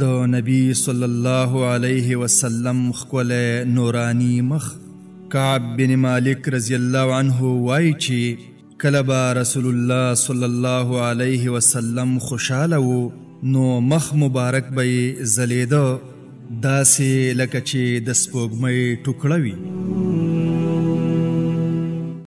د نبی صلی الله علیه وسلم خپل نورانی مخ کعب بن مالک رضی الله عنه وای چې کله به رسول الله صلی الله علیه وسلم خوشاله وو نو مخ مبارک به زلیده داسې لکه چې د سپوږمۍ ټوکړه وي